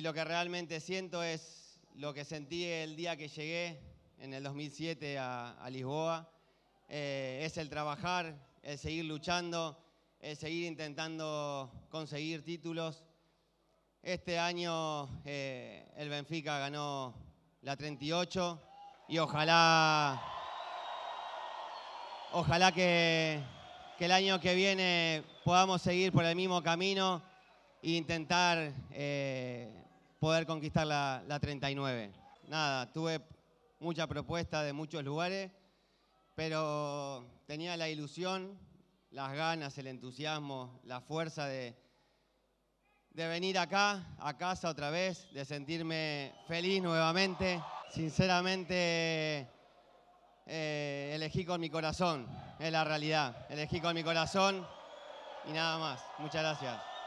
Y lo que realmente siento es lo que sentí el día que llegué en el 2007 a, Lisboa. Eh, es el trabajar, el seguir luchando, el seguir intentando conseguir títulos. Este año eh, el Benfica ganó la 38 y ojalá, ojalá que, el año que viene podamos seguir por el mismo camino e intentar eh, poder conquistar la, 39. Nada, tuve mucha propuesta de muchos lugares, pero tenía la ilusión, las ganas, el entusiasmo, la fuerza de, de venir acá, a casa otra vez, de sentirme feliz nuevamente. Sinceramente, eh, elegí con mi corazón, es la realidad. Elegí con mi corazón y nada más. Muchas gracias.